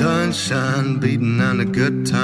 sunshine beating on a good time.